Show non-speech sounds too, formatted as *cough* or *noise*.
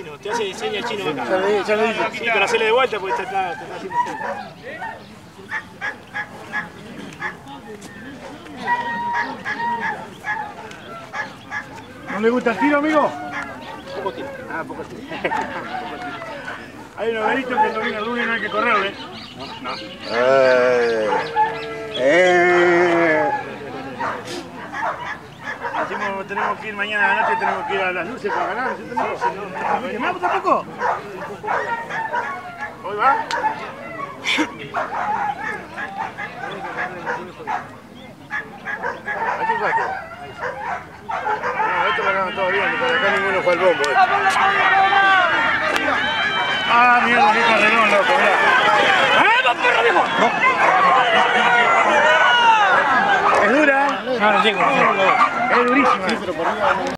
chino. Te hace diseño el chino acá. Ya le, ya le dije. Sí, pero hacele de vuelta porque está acá. Te está haciendo. ¿No le gusta el tiro, amigo? Poco tiro. Ah, poco tiro. *laughs* Hay unos garitos que no viene el lunes no hay que correrle. No. Eh, eh. Tenemos que ir mañana a la noche, tenemos que ir a las luces para ganar. ¿sí tenemos? ¿Ganamos tampoco? ¿Hoy va? Aquí cuatro. No, esto lo ganan todos bien, porque acá ninguno fue al bombo. eh. No, no llego. Durísima.